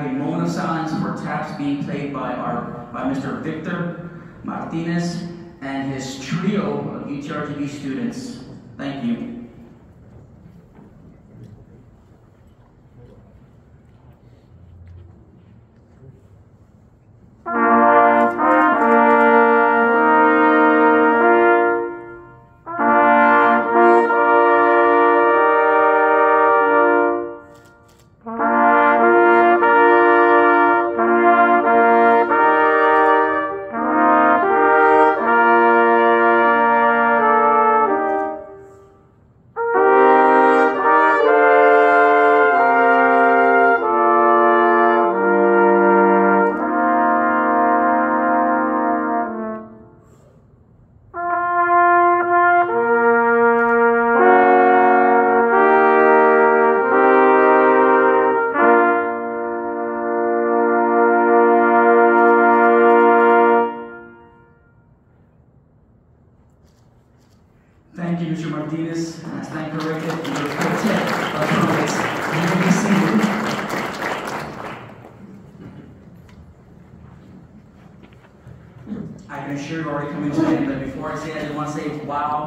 a moment of silence for taps being played by our by Mr. Victor Martinez and his trio of UTRGV students. Thank you. Thank you, Mr. Martinez. And I stand corrected. Your quartet of trumpets. You may be seated. I can assure you already coming to the end, but before I say, I just want to say, wow.